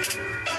あ!